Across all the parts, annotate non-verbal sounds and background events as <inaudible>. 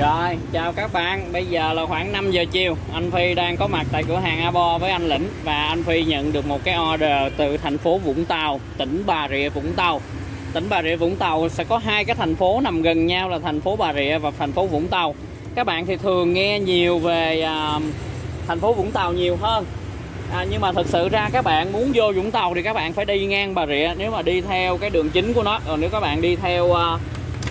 Rồi, chào các bạn. Bây giờ là khoảng 5 giờ chiều. Anh Phi đang có mặt tại cửa hàng Abo với anh Lĩnh và anh Phi nhận được một cái order từ thành phố Vũng Tàu, tỉnh Bà Rịa Vũng Tàu. Tỉnh Bà Rịa Vũng Tàu sẽ có hai cái thành phố nằm gần nhau là thành phố Bà Rịa và thành phố Vũng Tàu. Các bạn thì thường nghe nhiều về uh, thành phố Vũng Tàu nhiều hơn. À, nhưng mà thực sự ra các bạn muốn vô Vũng Tàu thì các bạn phải đi ngang Bà Rịa nếu mà đi theo cái đường chính của nó. Còn nếu các bạn đi theo uh,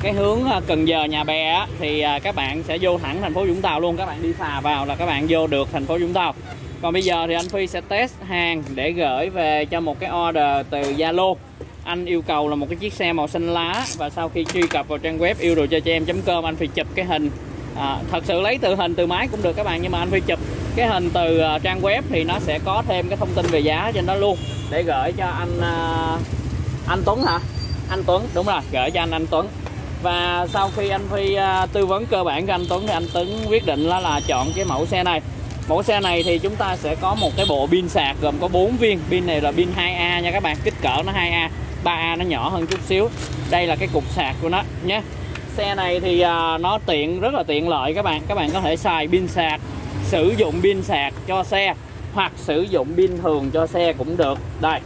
cái hướng à, Cần Giờ Nhà Bè á, thì à, các bạn sẽ vô thẳng thành phố Vũng Tàu luôn. Các bạn đi phà vào là các bạn vô được thành phố Vũng Tàu. Còn bây giờ thì anh Phi sẽ test hàng để gửi về cho một cái order từ Zalo. Anh yêu cầu là một cái chiếc xe màu xanh lá và sau khi truy cập vào trang web yêu đồ cho em com anh Phi chụp cái hình. À, thật sự lấy từ hình từ máy cũng được các bạn nhưng mà anh Phi chụp cái hình từ uh, trang web thì nó sẽ có thêm cái thông tin về giá trên đó luôn. Để gửi cho anh uh, anh Tuấn hả? Anh Tuấn đúng rồi gửi cho anh anh Tuấn và sau khi anh Phi uh, à, tư vấn cơ bản cho anh Tuấn thì anh Tuấn quyết định là, là chọn cái mẫu xe này. Mẫu xe này thì chúng ta sẽ có một cái bộ pin sạc gồm có 4 viên. Pin này là pin 2A nha các bạn kích cỡ nó 2A 3A nó nhỏ hơn chút xíu. Đây là cái cục sạc của nó nhé. Xe này thì uh, nó tiện rất là tiện lợi các bạn. Các bạn có thể xài pin sạc sử dụng pin sạc cho xe hoặc sử dụng pin thường cho xe cũng được. Đây.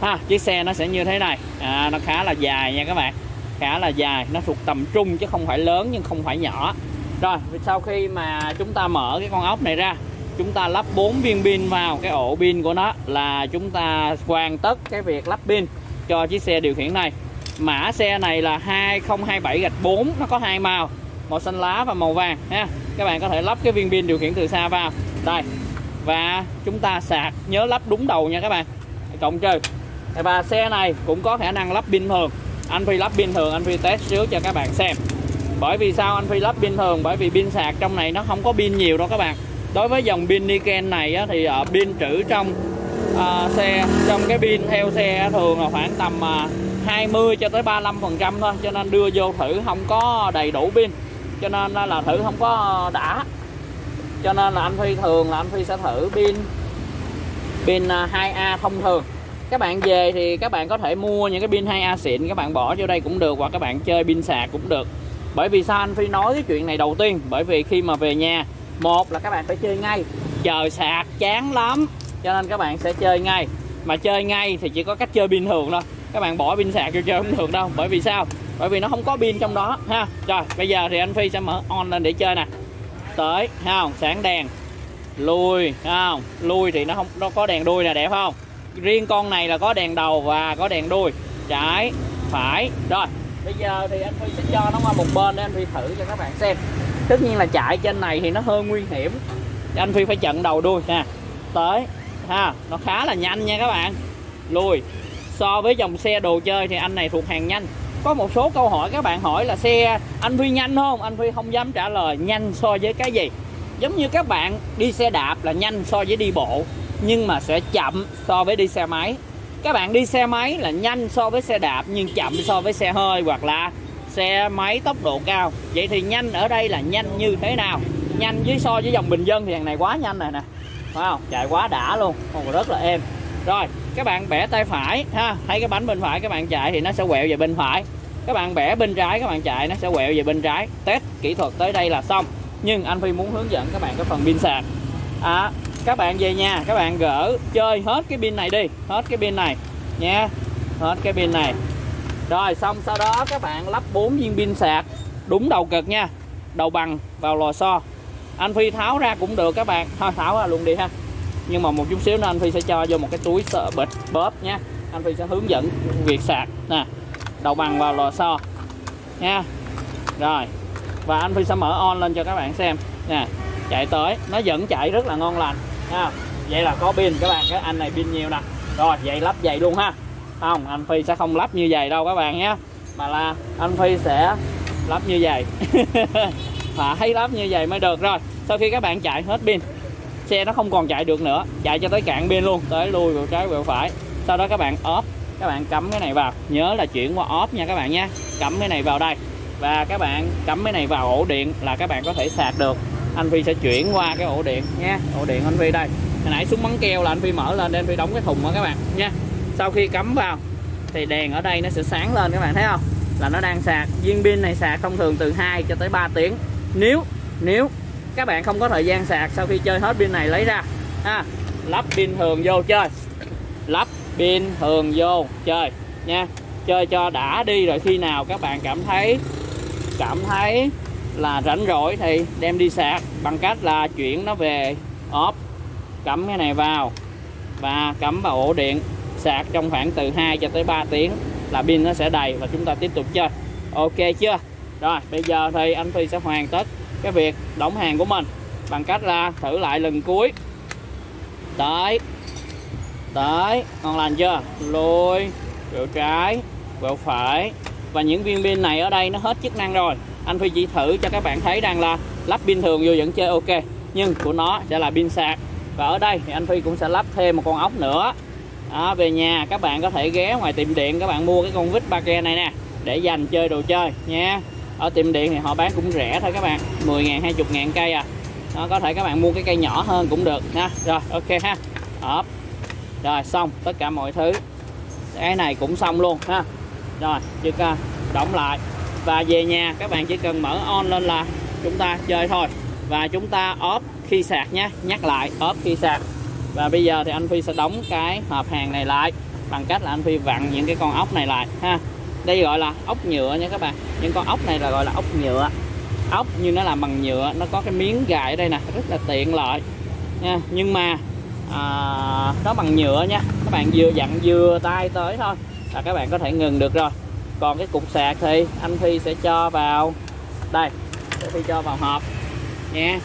Ha chiếc xe nó sẽ như thế này. À, nó khá là dài nha các bạn khá là dài. Nó thuộc tầm trung chứ không phải lớn nhưng không phải nhỏ. Rồi, sau khi mà chúng ta mở cái con ốc này ra, chúng ta lắp 4 viên pin vào cái ổ pin của nó là chúng ta hoàn tất cái việc lắp pin cho chiếc xe điều khiển này. Mã xe này là 2027 gạch 4 nó có hai màu màu xanh lá và màu vàng ha. Các bạn có thể lắp cái viên pin điều khiển từ xa vào. Đây, và chúng ta sạc, nhớ lắp đúng đầu nha các bạn. Cộng trừ, và xe này cũng có khả năng lắp pin thường anh Phi lắp pin thường anh Phi test trước cho các bạn xem. Bởi vì sao anh Phi lắp pin thường? Bởi vì pin sạc trong này nó không có pin nhiều đâu các bạn. Đối với dòng pin Niken này á, thì ở pin trữ trong uh, xe trong cái pin theo xe thường là khoảng tầm ờ, uh, 20 cho tới 35 phần trăm thôi cho nên đưa vô thử không có đầy đủ pin. Cho nên là thử không có đã. Cho nên là anh Phi thường là anh Phi sẽ thử pin pin 2A thông thường các bạn về thì các bạn có thể mua những cái pin 2A xịn các bạn bỏ vô đây cũng được, hoặc các bạn chơi pin sạc cũng được. Bởi vì sao anh Phi nói cái chuyện này đầu tiên? Bởi vì khi mà về nhà, một là các bạn phải chơi ngay. Chờ sạc, chán lắm. Cho nên các bạn sẽ chơi ngay. Mà chơi ngay thì chỉ có cách chơi pin thường thôi. Các bạn bỏ pin sạc vô chơi không được đâu. Bởi vì sao? Bởi vì nó không có pin trong đó, ha. Rồi, bây giờ thì anh Phi sẽ mở on lên để chơi nè. Tới không sáng đèn. Lui không lui thì nó không, nó có đèn đuôi nè, đẹp không? Riêng con này là có đèn đầu và có đèn đuôi. Trái, phải. Rồi, bây giờ thì anh Phi sẽ cho nó qua một bên để anh Phi thử cho các bạn xem. Tất nhiên là chạy trên này thì nó hơi nguy hiểm. Anh Phi phải chặn đầu đuôi nè tới, ha, nó khá là nhanh nha các bạn. Lùi. So với dòng xe đồ chơi thì anh này thuộc hàng nhanh. Có một số câu hỏi các bạn hỏi là xe anh Phi nhanh không? Anh Phi không dám trả lời nhanh so với cái gì. Giống như các bạn đi xe đạp là nhanh so với đi bộ nhưng mà sẽ chậm so với đi xe máy. Các bạn đi xe máy là nhanh so với xe đạp nhưng chậm so với xe hơi hoặc là xe máy tốc độ cao. Vậy thì nhanh ở đây là nhanh như thế nào? Nhanh với so với dòng bình dân thì thằng này quá nhanh này nè. Phải không? Chạy quá đã luôn còn rất là êm. Rồi các bạn bẻ tay phải ha. Thấy cái bánh bên phải các bạn chạy thì nó sẽ quẹo về bên phải. Các bạn bẻ bên trái các bạn chạy nó sẽ quẹo về bên trái. Test kỹ thuật tới đây là xong. Nhưng anh Phi muốn hướng dẫn các bạn cái phần pin sạc. À, các bạn về nhà, các bạn gỡ chơi hết cái pin này đi, hết cái pin này nha, hết cái pin này. Rồi, xong sau đó các bạn lắp 4 viên pin sạc, đúng đầu cực nha, đầu bằng vào lò xo. Anh Phi tháo ra cũng được các bạn, thôi tháo ra luôn đi ha. Nhưng mà một chút xíu nữa anh Phi sẽ cho vô một cái túi sợ bịch, bóp nha. Anh Phi sẽ hướng dẫn việc sạc, nè, đầu bằng vào lò xo nha. Rồi, và anh Phi sẽ mở on lên cho các bạn xem, nè, chạy tới, nó vẫn chạy rất là ngon lành ha, vậy là có pin. Các bạn, cái anh này pin nhiều nè. Rồi, vậy lắp vậy luôn ha. Không, anh Phi sẽ không lắp như vậy đâu các bạn nhé. Mà là anh Phi sẽ lắp như vậy. <laughs> Phải lắp như vậy mới được rồi. Sau khi các bạn chạy hết pin, xe nó không còn chạy được nữa. Chạy cho tới cạn pin luôn, tới lui vào trái vào phải. Sau đó các bạn off. Các bạn cắm cái này vào. Nhớ là chuyển qua off nha các bạn nhé. Cắm cái này vào đây. Và các bạn cắm cái này vào ổ điện là các bạn có thể sạc được anh Phi sẽ chuyển qua cái ổ điện nha. Ổ điện anh Phi đây. Hồi nãy súng bắn keo là anh Phi mở lên để anh Phi đóng cái thùng đó các bạn nha. Sau khi cắm vào, thì đèn ở đây nó sẽ sáng lên các bạn thấy không? Là nó đang sạc. Viên pin này sạc thông thường từ 2 cho tới 3 tiếng. Nếu nếu các bạn không có thời gian sạc sau khi chơi hết pin này lấy ra, ha, lắp pin thường vô chơi. Lắp pin thường vô chơi nha. Chơi cho đã đi rồi khi nào các bạn cảm thấy cảm thấy là rảnh rỗi thì đem đi sạc. Bằng cách là chuyển nó về off, cắm cái này vào và cắm vào ổ điện. Sạc trong khoảng từ 2 cho tới 3 tiếng là pin nó sẽ đầy và chúng ta tiếp tục chơi. Ok chưa? Rồi, bây giờ thì anh Phi sẽ hoàn tất cái việc đóng hàng của mình. Bằng cách là thử lại lần cuối. Tới tới ngon lành chưa? Lùi quẹo trái quẹo phải. Và những viên pin này ở đây nó hết chức năng rồi anh Phi chỉ thử cho các bạn thấy rằng là lắp pin thường vô vẫn chơi ok nhưng của nó sẽ là pin sạc. Và ở đây thì anh Phi cũng sẽ lắp thêm một con ốc nữa. Đó, về nhà các bạn có thể ghé ngoài tiệm điện các bạn mua cái con vít ba ke này nè để dành chơi đồ chơi nha. Ở tiệm điện thì họ bán cũng rẻ thôi các bạn 10 ngàn 20 ngàn cây à. Đó, có thể các bạn mua cái cây nhỏ hơn cũng được ha. Rồi ok ha. Đó. rồi xong tất cả mọi thứ. Cái này cũng xong luôn ha. Rồi chưa đóng lại và về nhà các bạn chỉ cần mở on lên là chúng ta chơi thôi. Và chúng ta off khi sạc nhé nhắc lại off khi sạc. Và bây giờ thì anh Phi sẽ đóng cái hộp hàng này lại bằng cách là anh Phi vặn những cái con ốc này lại ha. Đây gọi là ốc nhựa nha các bạn. Những con ốc này là gọi là ốc nhựa. Ốc như nó làm bằng nhựa nó có cái miếng gài ở đây nè rất là tiện lợi nha. Nhưng mà à, nó bằng nhựa nha. Các bạn vừa dặn vừa tay tới thôi là các bạn có thể ngừng được rồi còn cái cục sạc thì anh Phi sẽ cho vào. Đây, để Phi cho vào hộp. Nha.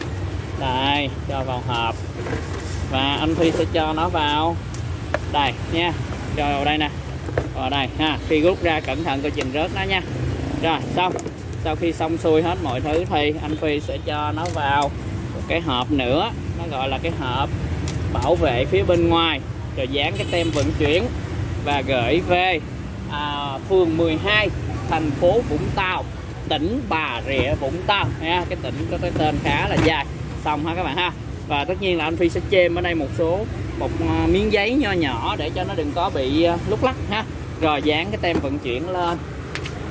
Đây, cho vào hộp. Và anh Phi sẽ cho nó vào. Đây, nha. Cho vào đây nè. Vào đây, ha. Khi rút ra cẩn thận coi chừng rớt nó nha. Rồi, xong. Sau khi xong xuôi hết mọi thứ thì anh Phi sẽ cho nó vào một cái hộp nữa. Nó gọi là cái hộp bảo vệ phía bên ngoài. Rồi dán cái tem vận chuyển và gửi về à, phường 12 thành phố Vũng Tàu tỉnh Bà Rịa Vũng Tàu. Ha cái tỉnh có cái tên khá là dài. Xong ha các bạn ha. Và tất nhiên là anh Phi sẽ chêm ở đây một số một à, miếng giấy nho nhỏ để cho nó đừng có bị à, lúc lắc ha. Rồi dán cái tem vận chuyển lên.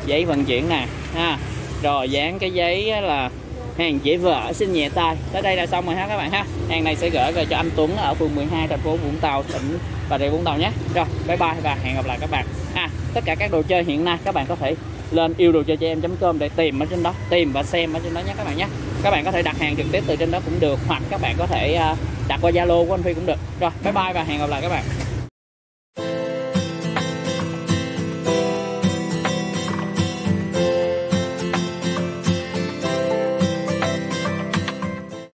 Giấy vận chuyển nè ha. Rồi dán cái giấy là hàng dễ vỡ xin nhẹ tay. Tới đây là xong rồi ha các bạn ha. Hàng này sẽ gửi về cho anh Tuấn ở phường 12 thành phố Vũng Tàu, tỉnh Bà Rịa Vũng Tàu nhé. Rồi, bye bye và hẹn gặp lại các bạn. À tất cả các đồ chơi hiện nay các bạn có thể lên yêu đồ chơi cho em.com để tìm ở trên đó, tìm và xem ở trên đó nhé các bạn nhé. Các bạn có thể đặt hàng trực tiếp từ trên đó cũng được, hoặc các bạn có thể à, đặt qua Zalo của anh Phi cũng được. Rồi, bye bye và hẹn gặp lại các bạn.